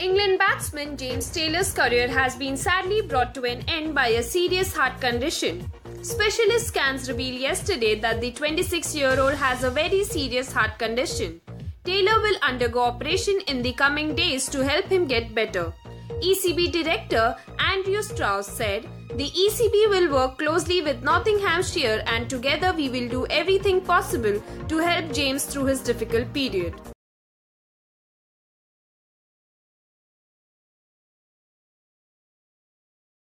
England batsman James Taylor's career has been sadly brought to an end by a serious heart condition. Specialist scans revealed yesterday that the 26 year old has a very serious heart condition. Taylor will undergo operation in the coming days to help him get better. ECB Director Andrew Strauss said, The ECB will work closely with Nottinghamshire and together we will do everything possible to help James through his difficult period.